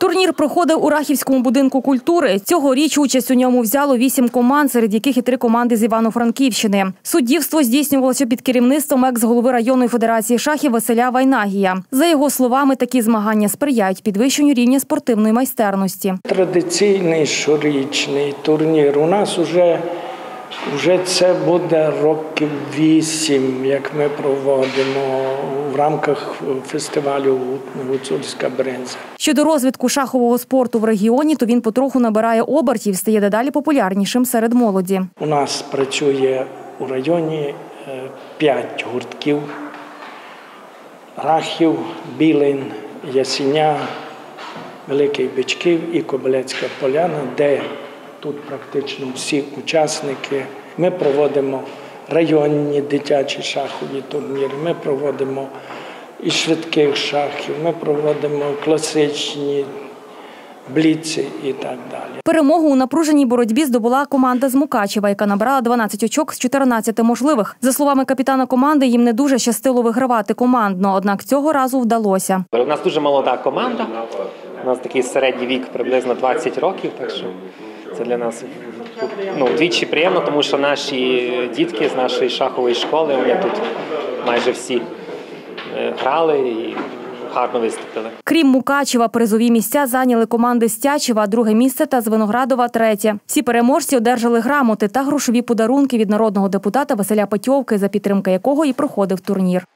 Турнір проходив у Рахівському будинку культури. Цьогоріч участь у ньому взяло вісім команд, серед яких і три команди з Івано-Франківщини. Суддівство здійснювалося під керівництвом екс-голови районної федерації шахів Василя Вайнагія. За його словами, такі змагання сприяють підвищенню рівня спортивної майстерності. Традиційний щорічний турнір. У нас вже, вже це буде років вісім, як ми проводимо в рамках фестивалю Гуцульська бринза. Щодо розвитку шахового спорту в регіоні, то він потроху набирає обертів, стає дедалі популярнішим серед молоді. У нас працює у районі е, п'ять гуртків: Рахів, Білин, Ясіня, Великий Бичків і Кобилецька Поляна, де тут практично всі учасники. Ми проводимо районні дитячі шахові турніри, ми проводимо і швидких шахів, ми проводимо класичні бліці і так далі. Перемогу у напруженій боротьбі здобула команда з Мукачева, яка набрала 12 очок з 14 можливих. За словами капітана команди, їм не дуже щастило вигравати командно, однак цього разу вдалося. У нас дуже молода команда. У нас такий середній вік приблизно 20 років, так що це для нас ну, двічі приємно, тому що наші дітки з нашої шахової школи вони тут майже всі е, грали і гарно виступили. Крім Мукачева, призові місця зайняли команди з Тячева, друге місце та з Виноградова третє. Всі переможці одержали грамоти та грошові подарунки від народного депутата Василя Петьовки, за підтримки якого і проходив турнір.